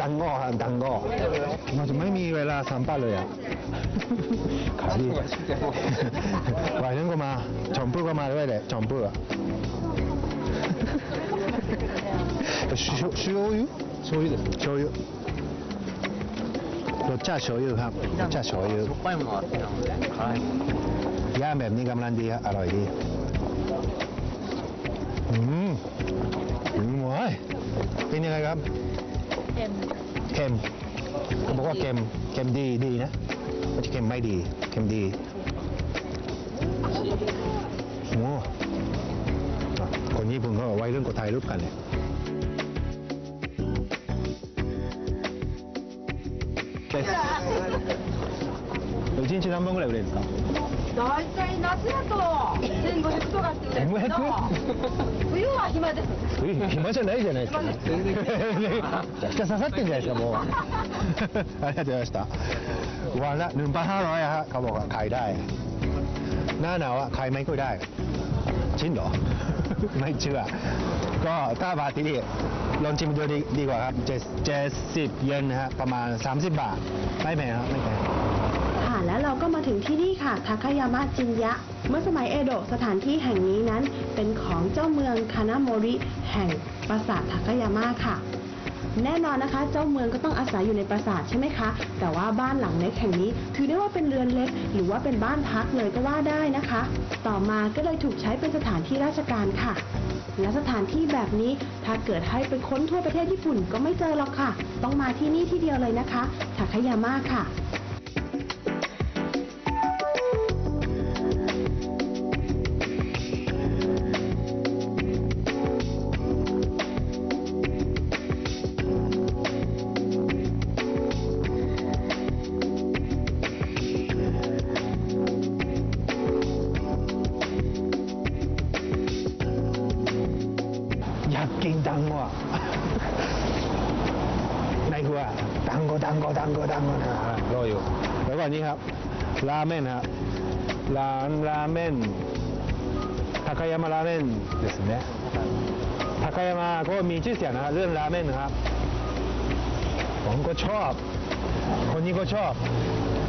ดังงอครับดังงอมันจะไม่มีเวลาสัมภาษณ์เลยอ่ะ ขายดีวัยนั้นก็มาชมพู่ก็มาด้วยแหละชมพู่อ่ะ ชิชิโอยุโชยุですโชยุรสชาติโชยุครับรสชาติโชยุ しょっぱいものは好きなので辛いもの ย่างแบบนี้กำลังดีครับอร่อยดี อืมอืมว้ายเป็นยังไงครับ เค็ม เค็มเขาบอกว่าเค็ม เค็มดีดีนะไม่ใช่เค็มไม่ดี เค็มดีโอ้อ่ะคนญี่ปุ่นเขาเอาไว้เรื่องกดถ่ายรูปกันเนี่ยです一日何本ぐらい売れるんですか 大体夏だと1500とかって売れるけど冬は暇です冬暇じゃないじゃないですか。めちゃくちゃ刺さってんじゃないですか、もう。ありがとうございました。วันละหนึ่งพันห้าร้อยฮะเขาบอกว่าขายได้ หน้าหนาวอะขายไม่ค่อยได้ จริงเหรอ ไม่เชื่อ ก็ถ้าบาทที่นี่ลองชิมดูดีดีกว่าครับเจ็ดเจ็ดสิบเยนนะฮะ ประมาณ 30 บาท ไม่แพงครับ ไม่แพง ค่ะและ เราก็มาถึงที่นี่ค่ะทาคายามะจินยะ เมื่อสมัยเอโดะสถานที่แห่งนี้นั้น เป็นของเจ้าเมืองคานาโมริแห่งปราสาททาคายามะค่ะ แน่นอนนะคะ เจ้าเมืองก็ต้องอาศัยอยู่ในปราสาทใช่ไหมคะ แต่ว่าบ้านหลังเล็กแห่งนี้ ถือได้ว่าเป็นเรือนเล็ก หรือว่าเป็นบ้านพักเลยก็ว่าได้นะคะ ต่อมาก็เลยถูกใช้เป็นสถานที่ราชการค่ะและสถานที่แบบนี้ถ้าเกิดให้ไปค้นทั่วประเทศญี่ปุ่นก็ไม่เจอหรอกค่ะ ต้องมาที่นี่ที่เดียวเลยนะคะทาคายามะค่ะ ดังโงดังโงดังโงดังโงนะอ่ะรออยู่ แล้วก็อันนี้ครับ ราเมนครับร้านราเมนทาคายามาราเมนですねทาคายามาก็มีชื่อเสียงนะครับเรื่องราเมนนะครับ ผมก็ชอบ คนนี้ก็ชอบ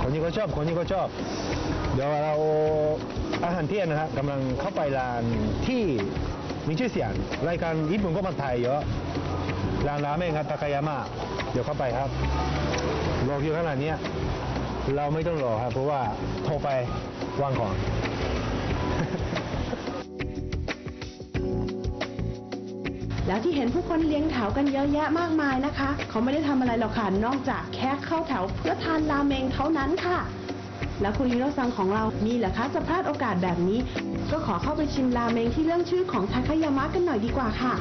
คนนี้ก็ชอบ คนนี้ก็ชอบ เดี๋ยวเราอาหารเที่ยงนะครับกำลังเข้าไปร้านที่มีชื่อเสียงรายการญี่ปุ่นก็มาถ่ายเยอะร้านราเมงครับทาคายามะ เดี๋ยวเข้าไปครับ รอคิวขนาดนี้เราไม่ต้องรอครับ เพราะว่าโทรไปวางก่อนแล้วที่เห็นผู้คนเลี้ยงแถวกันเยอะแยะมากมายนะคะ เขาไม่ได้ทำอะไรหรอกค่ะ นอกจากแค่เข้าแถวเพื่อทานราเมงเท่านั้นค่ะ แล้วคุณฮิโรซังของเรานี่แหละคะจะพลาดโอกาสแบบนี้ ก็ขอเข้าไปชิมราเมงที่เรื่องชื่อของทาคายามะกันหน่อยดีกว่าค่ะ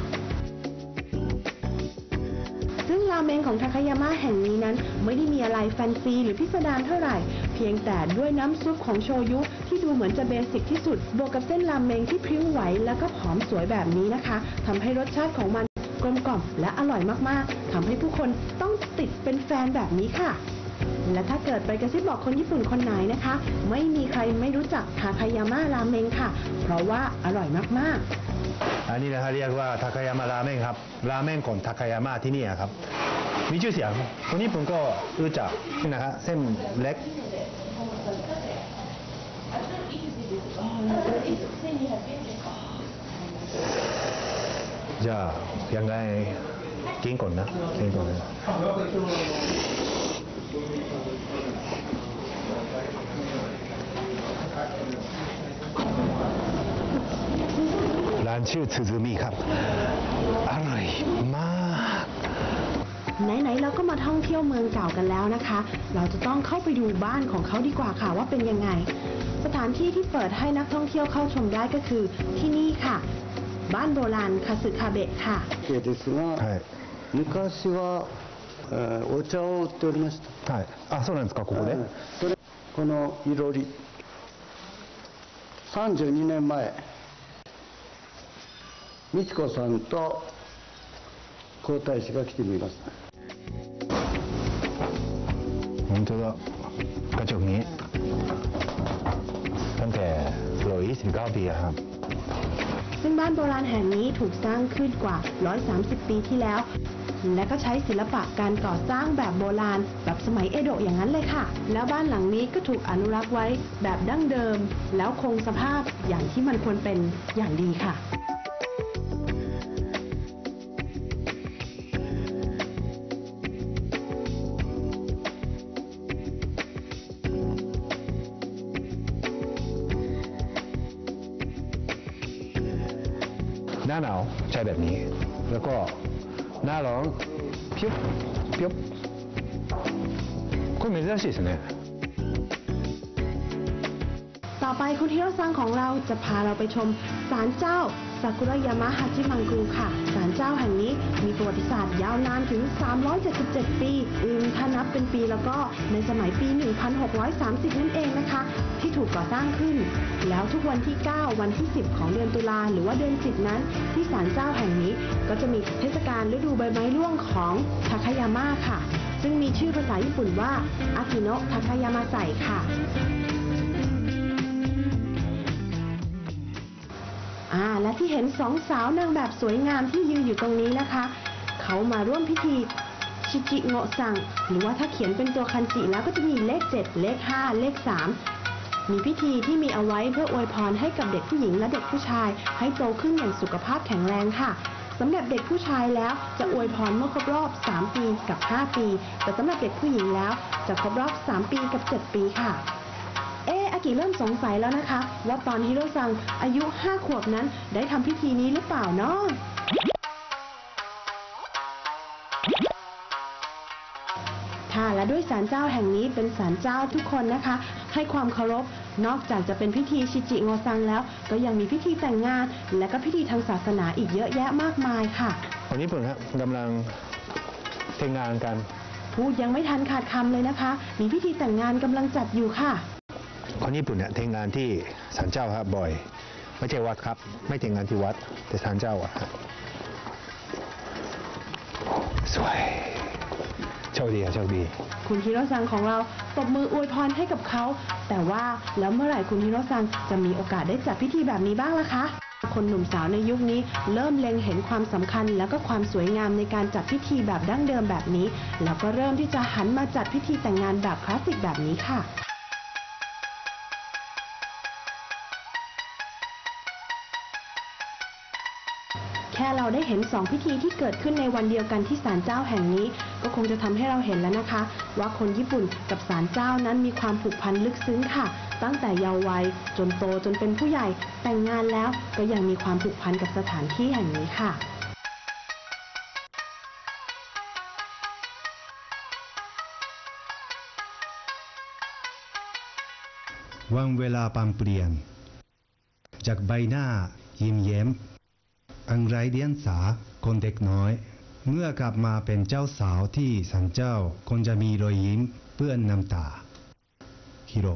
ราเมงของทาคายามะแห่งนี้นั้น ไม่ได้มีอะไรแฟนซีหรือพิสดารเท่าไหร่ เพียงแต่ด้วยน้ำซุปของโชยุ ที่ดูเหมือนจะเบสิกที่สุด บวกกับเส้นราเมงที่พริ้วไหวแล้วก็หอมสวยแบบนี้นะคะทำให้รสชาติของมันกลมกล่อมและอร่อยมากๆทำให้ผู้คนต้องติดเป็นแฟนแบบนี้ค่ะ และถ้าเกิดไปกระซิบบอกคนญี่ปุ่นคนไหนนะคะ ไม่มีใครไม่รู้จักทาคายามะราเมงค่ะ เพราะว่าอร่อยมากๆ อันนี้นะครับเรียกว่าทาคายามาราเมงครับ ราเมงของทาคายามะที่นี่ครับ มีชื่อเสียงคนญี่ปุ่นก็รู้จักนี่นะครับเส้นเล็ก じゃあยังไงกินก่อนนะกินก่อนนะ ร้านชื่อซูซูมิครับ อร่อยมาก ไหนๆเราก็มาท่องเที่ยวเมืองเก่ากันแล้วนะคะ เราจะต้องเข้าไปดูบ้านของเขาดีกว่าค่ะว่าเป็นยังไง สถานที่ที่เปิดให้นักท่องเที่ยวเข้าชมได้ก็คือที่นี่ค่ะ บ้านโบราณคาสึคาเบะค่ะ ですが、はい昔は、 えーお茶を売っておりましたはいあそうなんですかここで、はいそれこのいろり32年前美智子さんと皇太子が来てみました本当だกระจกนี้ ตั้งแต่ร้อยสิบเก้าปีอะครับ ซึ่งบ้านโบราณแห่งนี้ถูกสร้างขึ้นกว่า 130 ปีที่แล้ว และก็ใช้ศิลปะการก่อสร้างแบบโบราณ แบบสมัยเอโดะอย่างนั้นเลยค่ะ แล้วบ้านหลังนี้ก็ถูกอนุรักษ์ไว้แบบดั้งเดิม แล้วคงสภาพอย่างที่มันควรเป็นอย่างดีค่ะหน้าหนาวใช้แบบนี้ แล้วก็ หน้าร้อนพิบพิบこれ珍しいですね ต่อไปคุณฮิโรซังของเราจะพาเราไปชมศาลเจ้า ซากุระยามะฮาจิมังกุค่ะศาลเจ้าแห่งนี้มีประวัติศาสตร์ยาวนานถึง 377 ปี อืมถ้านับเป็นปีแล้วก็ในสมัยปี 1630 นั่นเองนะคะ ที่ถูกก่อสร้างขึ้น แล้วทุกวันที่ 9 วันที่ 10 ของเดือนตุลาหรือว่าเดือน 10 นั้น ที่ศาลเจ้าแห่งนี้ก็จะมีเทศกาลฤดูใบไม้ร่วงของทาคายาม่าค่ะ ซึ่งมีชื่อภาษาญี่ปุ่นว่าอากิโนะทาคายามาไซค่ะ อ่าและที่เห็นสองสาวนางแบบสวยงามที่ยืนอยู่ตรงนี้นะคะ เขามาร่วมพิธีชิจิโงะซังหรือว่าถ้าเขียนเป็นตัวคันจิแล้วก็จะมีเลข 7 เลข 5 เลข 3 มีพิธีที่มีเอาไว้เพื่ออวยพรให้กับเด็กผู้หญิงและเด็กผู้ชาย ให้โตขึ้นอย่างสุขภาพแข็งแรงค่ะสำหรับเด็กผู้ชายแล้วจะอวยพรเมื่อครบรอบ 3 ปีกับ 5 ปี แต่สำหรับเด็กผู้หญิงแล้วจะครบรอบ 3 ปีกับ 7 ปีค่ะ กิเริ่มสงสัยแล้วนะคะ ว่าตอนฮิโรซังอายุ 5 ขวบนั้นได้ทำพิธีนี้หรือเปล่าเนาะค่ะและด้วยศาลเจ้าแห่งนี้เป็นศาลเจ้าทุกคนนะคะ ให้ความเคารพนอกจากจะเป็นพิธีชิจิโงซังแล้ว ก็ยังมีพิธีแต่งงาน และก็พิธีทางศาสนาอีกเยอะแยะมากมายค่ะคนญี่ปุ่นครับกำลังแต่งงานกัน พูดยังไม่ทันขาดคำเลยนะคะ มีพิธีแต่งงานกำลังจัดอยู่ค่ะ คนญี่ปุ่นเนี่ยแต่งงานที่ศาลเจ้าครับบ่อย ไม่ใช่วัดครับ ไม่แต่งงานที่วัด แต่ศาลเจ้าอะครับสวยโชคดีอะโชคดี คุณฮิโรซังของเราตบมืออวยพรให้กับเขา แต่ว่าแล้วเมื่อไหร่คุณฮิโรซังจะมีโอกาสได้จัดพิธีแบบนี้บ้างล่ะคะ คนหนุ่มสาวในยุคนี้ เริ่มเล็งเห็นความสำคัญ แล้วก็ความสวยงามในการจัดพิธีแบบดั้งเดิมแบบนี้ แล้วก็เริ่มที่จะหันมาจัดพิธีแต่งงานแบบคลาสสิกแบบนี้ค่ะ แค่เราได้เห็นสองพิธีที่เกิดขึ้นในวันเดียวกันที่ศาลเจ้าแห่งนี้ ก็คงจะทำให้เราเห็นแล้วนะคะ ว่าคนญี่ปุ่นกับศาลเจ้านั้นมีความผูกพันลึกซึ้งค่ะ ตั้งแต่เยาว์วัยจนโตจนเป็นผู้ใหญ่แต่งงานแล้วก็ยังมีความผูกพันกับสถานที่แห่งนี้ค่ะวันเวลาปานเปลี่ยน จากใบหน้ายิ้มแย้ม อันไรเดียงสาคนเด็กน้อย เมื่อกลับมาเป็นเจ้าสาวที่สันเจ้าคงจะมีรอยยิ้มเปื้อนน้ำตาฮิโร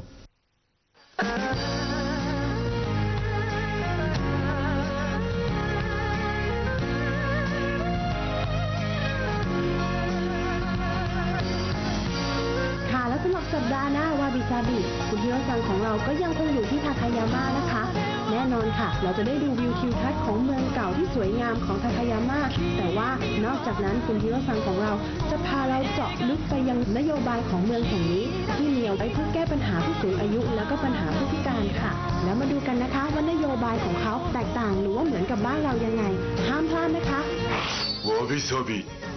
ค่ะและสำหรับสัปดาห์หน้าวาบิซาบิคุณฮิโรซังของเราก็ยังคงอยู่ที่ทาคายาม่านะคะ แน่นอนค่ะ เราจะได้ดูวิวทิวทัศน์ของเมืองเก่าที่สวยงามของทาคายาม่าแต่ว่านอกจากนั้นคุณฮิโรซังของเรา จะพาเราเจาะลึกไปยังนโยบายของเมืองแห่งนี้ ที่เนียวไปเพื่อแก้ปัญหาผู้สูงอายุและก็ปัญหาผู้พิการค่ะ แล้วมาดูกันนะคะว่านโยบายของเขาแตกต่างหรือว่าเหมือนกับบ้านเรายังไง ห้ามพลาดนะคะวิโซบิ